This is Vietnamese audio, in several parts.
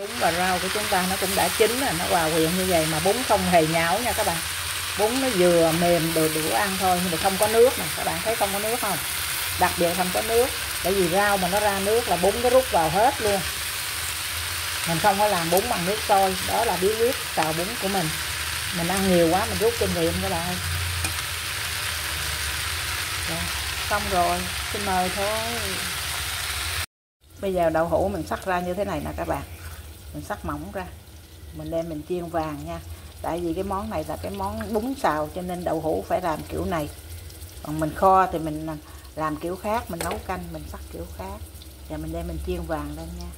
bún và rau của chúng ta nó cũng đã chín rồi nó hòa quyện như vậy mà bún không hề nhão nha các bạn. Bún nó vừa mềm đồ đủ ăn thôi nhưng mà không có nước nè các bạn thấy không có nước không? Đặc biệt không có nước bởi vì rau mà nó ra nước là bún nó rút vào hết luôn. Mình không có làm bún bằng nước sôi đó là bí quyết xào bún của mình. Mình ăn nhiều quá mình rút kinh nghiệm các bạn ơi. Rồi, xong rồi xin mời thôi. Bây giờ đậu hũ mình sắc ra như thế này nè các bạn mình sắc mỏng ra. Mình đem mình chiên vàng nha. Tại vì cái món này là cái món bún xào, cho nên đậu hũ phải làm kiểu này. Còn mình kho thì mình làm kiểu khác, mình nấu canh, mình sắc kiểu khác. Và mình đem mình chiên vàng lên nha.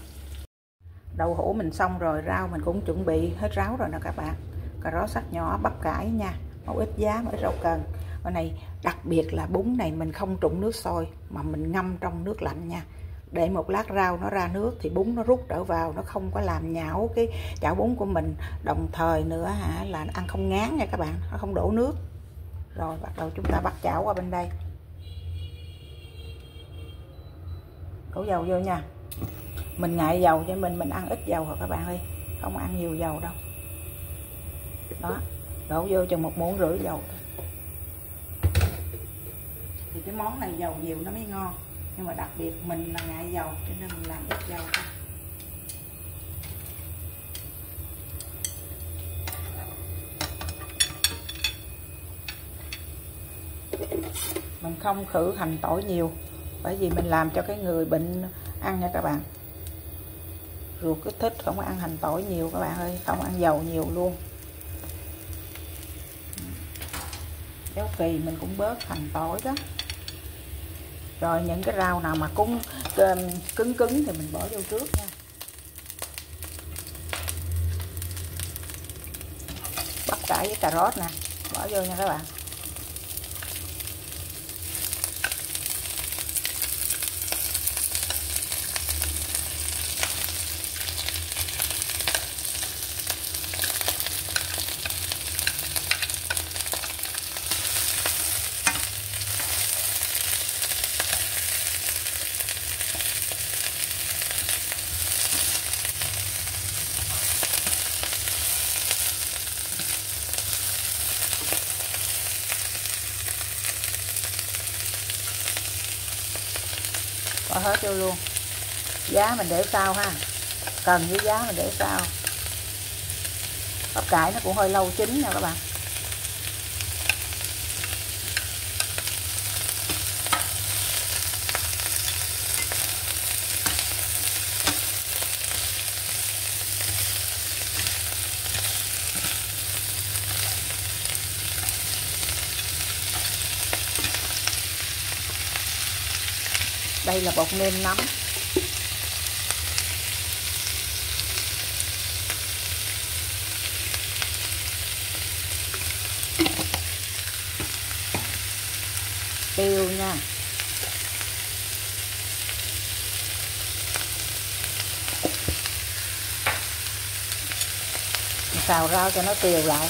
Đậu hũ mình xong rồi, rau mình cũng chuẩn bị hết ráo rồi nè các bạn. Cà rốt sắc nhỏ, bắp cải nha. Một ít giá, một ít rau cần. Cái này đặc biệt là bún này mình không trụng nước sôi, mà mình ngâm trong nước lạnh nha để một lát rau nó ra nước thì bún nó rút trở vào, nó không có làm nhão cái chảo bún của mình. Đồng thời nữa hả, là ăn không ngán nha các bạn, nó không đổ nước. Rồi, bắt đầu chúng ta bắt chảo qua bên đây. Đổ dầu vô nha. Mình ngại dầu cho mình mình ăn ít dầu rồi các bạn ơi? Không ăn nhiều dầu đâu. Đó, đổ vô cho một muỗng rưỡi dầu thì cái món này dầu nhiều nó mới ngon nhưng mà đặc biệt mình là ngại dầu cho nên mình làm ít dầu thôi. Mình không khử hành tỏi nhiều, bởi vì mình làm cho cái người bệnh ăn nha các bạn. Ruột kích thích, không ăn hành tỏi nhiều các bạn ơi, không ăn dầu nhiều luôn. Béo phì mình cũng bớt hành tỏi đó rồi, những cái rau nào mà cũng um, cứng cứng thì mình bỏ vô trước nha. Bắp cải với cà rốt nè, bỏ vô nha các bạn. Hết vô luôn. Giá mình để sau ha. Cần với giá mình để sau. Bắp cải nó cũng hơi lâu chín nha các bạn. Đây là bột nêm nấm. Tiêu nha. Xào rau cho nó tiêu lại.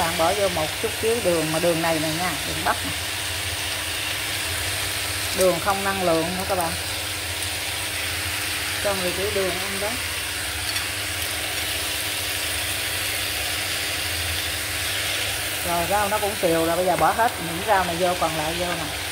Bạn bỏ vô một chút xíu đường mà đường này này nha, đường bắp này. đường không năng lượng nữa các bạn. Cho người tiểu đường ăn đó. Rồi rau nó cũng xìu rồi, bây giờ bỏ hết những rau này vô, còn lại vô nè.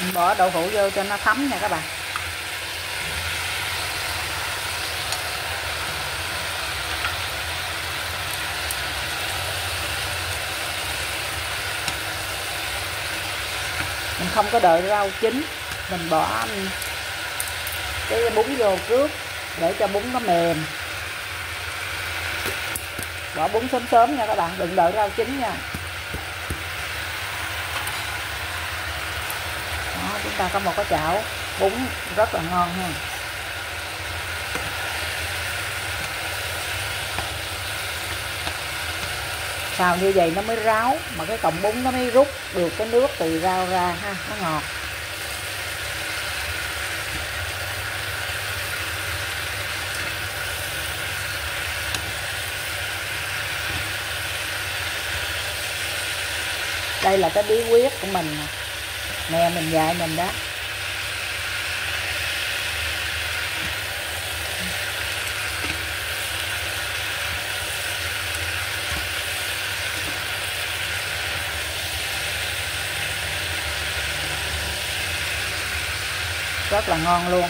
Mình bỏ đậu hũ vô cho nó thấm nha các bạn. Mình không có đợi rau chín, mình bỏ um, cái bún vô trước để cho bún nó mềm. Bỏ bún sớm sớm nha các bạn, đừng đợi rau chín nha. Chúng ta có một cái chảo bún rất là ngon ha. Xào như vậy nó mới ráo, mà cái cọng bún nó mới rút được cái nước từ rau ra ha, nó ngọt. Đây là cái bí quyết của mình mẹ mình dạy mình đó. Rất là ngon luôn.